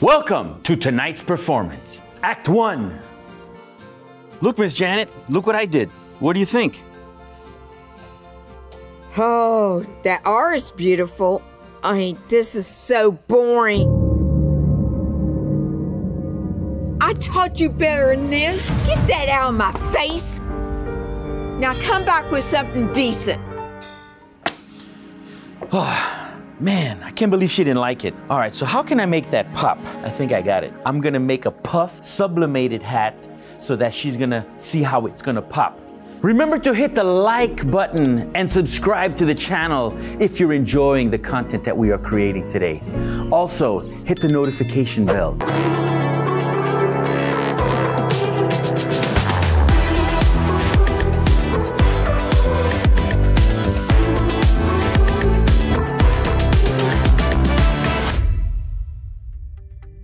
Welcome to tonight's performance. Act one. Look, Miss Janet, look what I did. What do you think? Oh, that R is beautiful. I mean, this is so boring. I taught you better than this. Get that out of my face. Now come back with something decent. Ah. Man, I can't believe she didn't like it. All right, so how can I make that pop? I think I got it. I'm gonna make a puff sublimated hat so that she's gonna see how it's gonna pop. Remember to hit the like button and subscribe to the channel if you're enjoying the content that we are creating today. Also, hit the notification bell.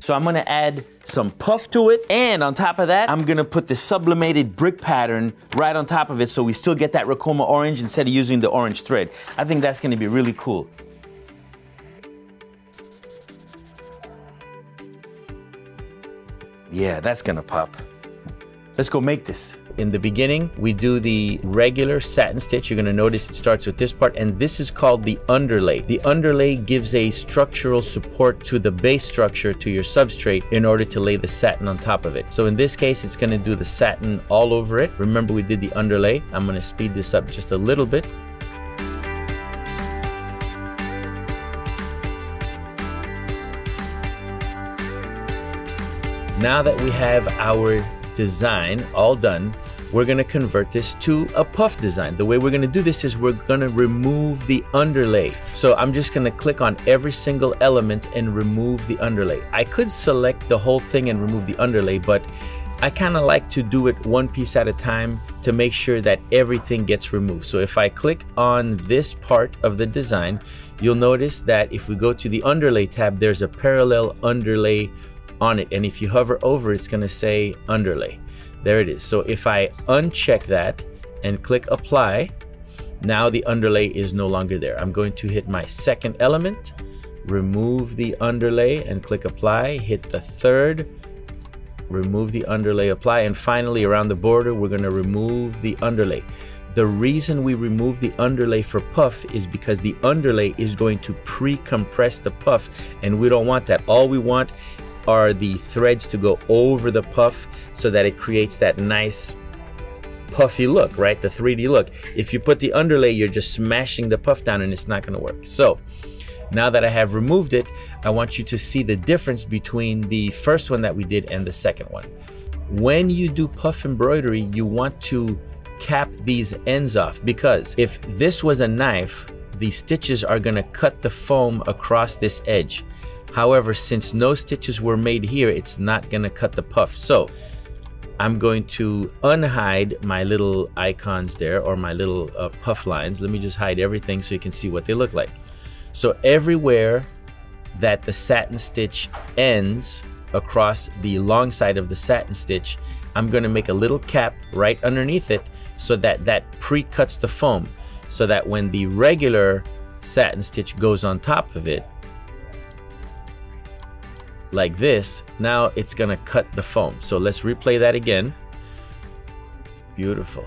So I'm gonna add some puff to it, and on top of that, I'm gonna put the sublimated brick pattern right on top of it so we still get that Ricoma orange instead of using the orange thread. I think that's gonna be really cool. Yeah, that's gonna pop. Let's go make this. In the beginning, we do the regular satin stitch. You're gonna notice it starts with this part, and this is called the underlay. The underlay gives a structural support to the base structure to your substrate in order to lay the satin on top of it. So in this case, it's gonna do the satin all over it. Remember we did the underlay. I'm gonna speed this up just a little bit. Now that we have our design all done, we're gonna convert this to a puff design. The way we're gonna do this is we're gonna remove the underlay. So I'm just gonna click on every single element and remove the underlay. I could select the whole thing and remove the underlay, but I kind of like to do it one piece at a time to make sure that everything gets removed. So if I click on this part of the design, you'll notice that if we go to the underlay tab, there's a parallel underlay on it. And if you hover over, it's gonna say underlay. There it is. So if I uncheck that and click apply, now the underlay is no longer there. I'm going to hit my second element, remove the underlay and click apply, hit the third, remove the underlay, apply, and finally around the border, we're gonna remove the underlay. The reason we remove the underlay for puff is because the underlay is going to pre-compress the puff and we don't want that. All we want are the threads to go over the puff so that it creates that nice puffy look, right? The 3D look. If you put the underlay, you're just smashing the puff down and it's not gonna work. So now that I have removed it, I want you to see the difference between the first one that we did and the second one. When you do puff embroidery, you want to cap these ends off because if this was a knife, the stitches are gonna cut the foam across this edge. However, since no stitches were made here, it's not gonna cut the puff. So I'm going to unhide my little icons there or my little uh, puff lines. Let me just hide everything so you can see what they look like. So everywhere that the satin stitch ends across the long side of the satin stitch, I'm gonna make a little cap right underneath it so that that pre-cuts the foam so that when the regular satin stitch goes on top of it, like this, now it's gonna cut the foam. So let's replay that again. Beautiful.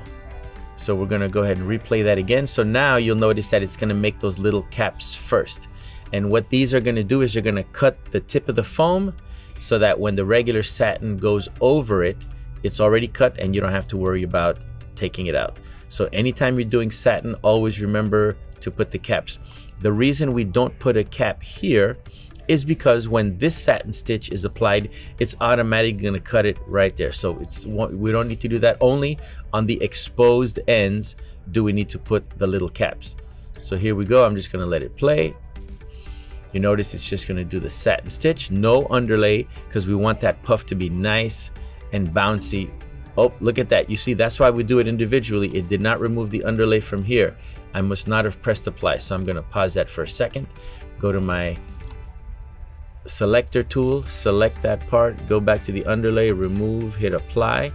So we're gonna go ahead and replay that again. So now you'll notice that it's gonna make those little caps first. And what these are gonna do is you're gonna cut the tip of the foam so that when the regular satin goes over it, it's already cut and you don't have to worry about taking it out. So anytime you're doing satin, always remember to put the caps. The reason we don't put a cap here is because when this satin stitch is applied, it's automatically going to cut it right there. So it's we don't need to do that. Only on the exposed ends do we need to put the little caps. So here we go. I'm just going to let it play. You notice it's just going to do the satin stitch, no underlay, because we want that puff to be nice and bouncy. Oh, look at that. You see, that's why we do it individually. It did not remove the underlay from here. I must not have pressed apply. So I'm going to pause that for a second. Go to my selector tool, select that part, go back to the underlay, remove, hit apply.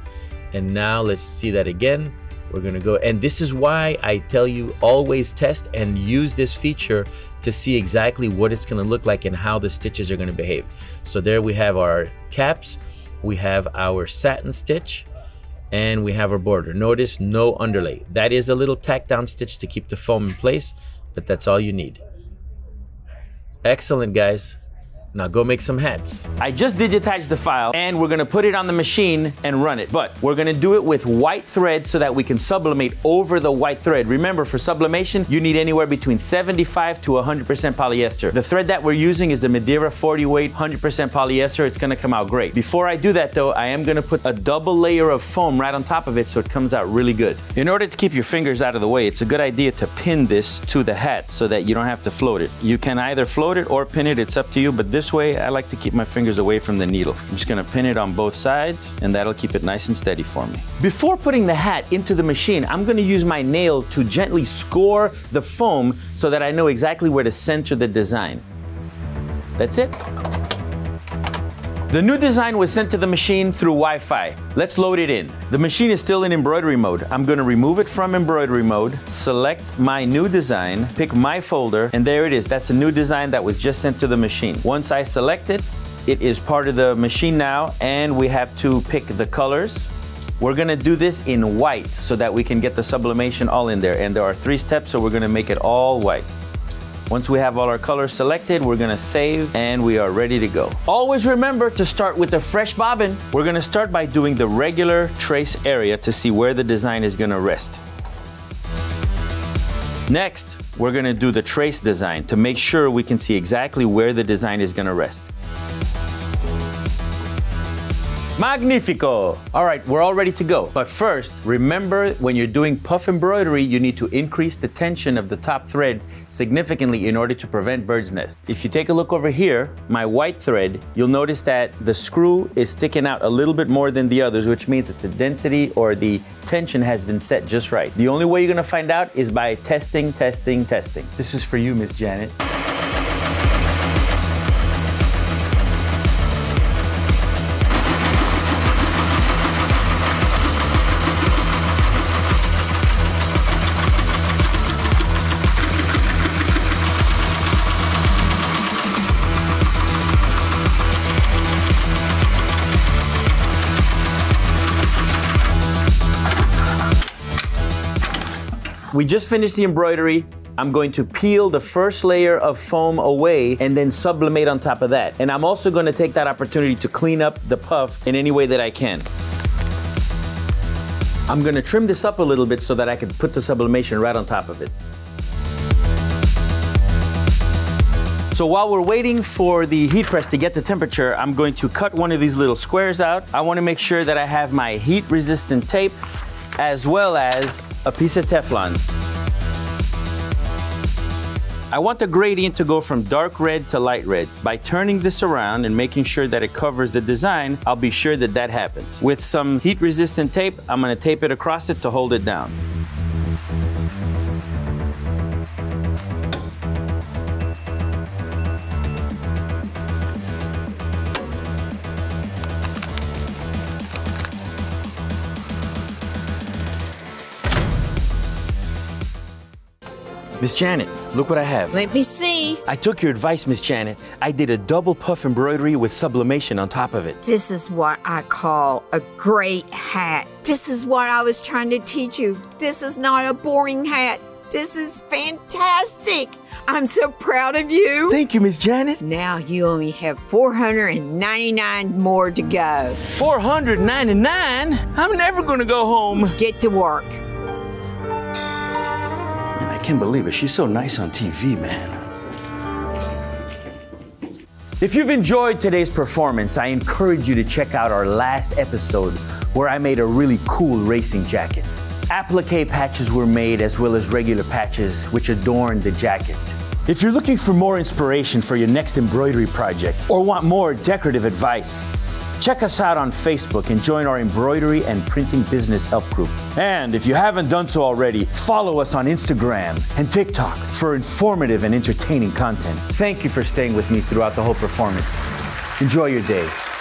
And now let's see that again. We're gonna go, and this is why I tell you always test and use this feature to see exactly what it's gonna look like and how the stitches are gonna behave. So there we have our caps, we have our satin stitch, and we have our border. Notice no underlay. That is a little tack down stitch to keep the foam in place, but that's all you need. Excellent, guys. Now go make some hats. I just digitized the file and we're gonna put it on the machine and run it. But we're gonna do it with white thread so that we can sublimate over the white thread. Remember, for sublimation, you need anywhere between 75 to 100% polyester. The thread that we're using is the Madeira 40 weight 100% polyester. It's gonna come out great. Before I do that though, I am gonna put a double layer of foam right on top of it so it comes out really good. In order to keep your fingers out of the way, it's a good idea to pin this to the hat so that you don't have to float it. You can either float it or pin it, it's up to you, but this way I like to keep my fingers away from the needle. I'm just gonna pin it on both sides and that'll keep it nice and steady for me. Before putting the hat into the machine, I'm gonna use my nail to gently score the foam so that I know exactly where to center the design. That's it. The new design was sent to the machine through Wi-Fi. Let's load it in. The machine is still in embroidery mode. I'm gonna remove it from embroidery mode, select my new design, pick my folder, and there it is. That's a new design that was just sent to the machine. Once I select it, it is part of the machine now, and we have to pick the colors. We're gonna do this in white so that we can get the sublimation all in there. And there are three steps, so we're gonna make it all white. Once we have all our colors selected, we're gonna save and we are ready to go. Always remember to start with the fresh bobbin. We're gonna start by doing the regular trace area to see where the design is gonna rest. Next, we're gonna do the trace design to make sure we can see exactly where the design is gonna rest. Magnifico! All right, we're all ready to go. But first, remember when you're doing puff embroidery, you need to increase the tension of the top thread significantly in order to prevent bird's nest. If you take a look over here, my white thread, you'll notice that the screw is sticking out a little bit more than the others, which means that the density or the tension has been set just right. The only way you're gonna find out is by testing, testing, testing. This is for you, Miss Janet. We just finished the embroidery. I'm going to peel the first layer of foam away and then sublimate on top of that. And I'm also going to take that opportunity to clean up the puff in any way that I can. I'm going to trim this up a little bit so that I can put the sublimation right on top of it. So while we're waiting for the heat press to get the temperature, I'm going to cut one of these little squares out. I want to make sure that I have my heat resistant tape as well as a piece of Teflon. I want the gradient to go from dark red to light red. By turning this around and making sure that it covers the design, I'll be sure that that happens. With some heat resistant tape, I'm gonna tape it across it to hold it down. Miss Janet, look what I have. Let me see. I took your advice, Miss Janet. I did a double puff embroidery with sublimation on top of it. This is what I call a great hat. This is what I was trying to teach you. This is not a boring hat. This is fantastic. I'm so proud of you. Thank you, Miss Janet. Now you only have 499 more to go. 499? I'm never gonna go home. Get to work. Can't believe it. She's so nice on TV, man. If you've enjoyed today's performance, I encourage you to check out our last episode where I made a really cool racing jacket. Applique patches were made as well as regular patches which adorned the jacket. If you're looking for more inspiration for your next embroidery project or want more decorative advice, check us out on Facebook and join our embroidery and printing business help group. And if you haven't done so already, follow us on Instagram and TikTok for informative and entertaining content. Thank you for staying with me throughout the whole performance. Enjoy your day.